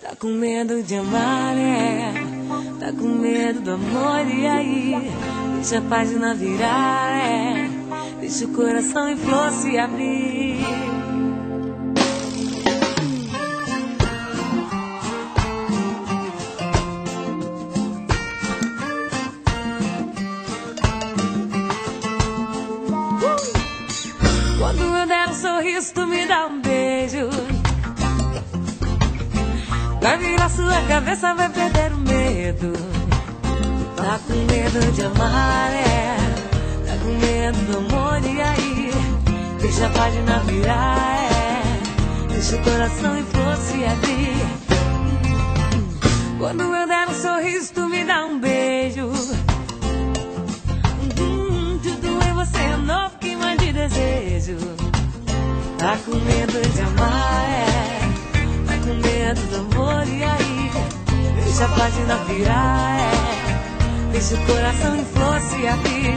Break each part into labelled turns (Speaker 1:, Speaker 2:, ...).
Speaker 1: Tá com medo de amar, é. Tá com medo do amor, e aí? Deixa a página virar, é. Deixa o coração em flor se abrir. Quando eu der um sorriso, tu me dá um Vai virar sua cabeça, vai perder o medo. Tá com medo de amar, é. Tá com medo do amor, e aí? Deixa a página virar, é. Deixa o coração em flor se abrir. Quando eu der um sorriso, tu me dá um beijo. Hum, tudo em você é novo que mande desejo. Tá com medo de amar, é. A página virar, é. Deixa o coração em flor se abrir.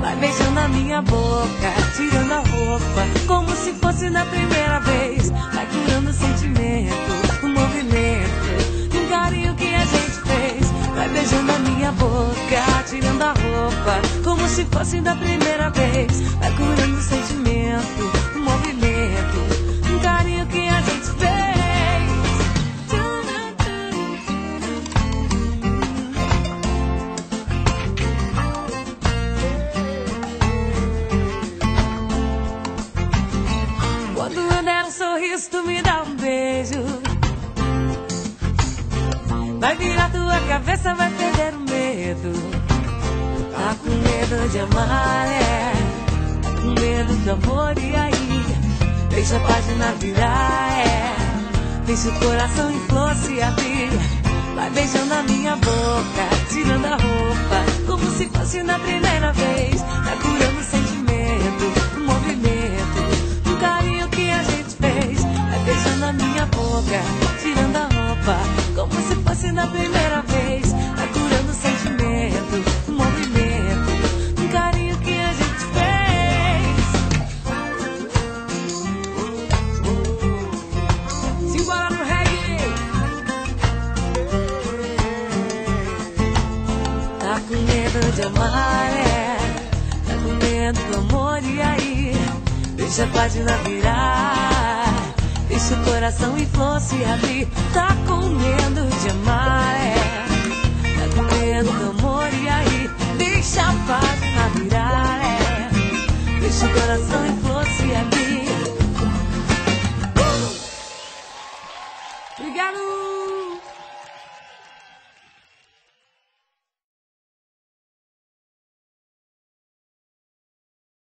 Speaker 1: Vai beijando a minha boca, tirando a roupa, como se fosse na primeira vez. Vai curando o sentimento, o movimento, um carinho que a gente fez. Vai beijando a minha boca, tirando a roupa, como se fosse da primeira vez. Vai curando o sentimento, o movimento, Eu der um sorriso, tu me dá um beijo. Vai virar tua cabeça, vai perder o medo. Tá com medo de amar, é. Com medo do amor, e aí? Deixa a página virar, é. Deixa o coração em flor se abrir. Vai beijando a minha boca, tirando a roupa, como se fosse na primeira medo de amar, é. Tá com medo do amor, e aí? Deixa a página virar. Deixa o coração em flor se abrir. Tá com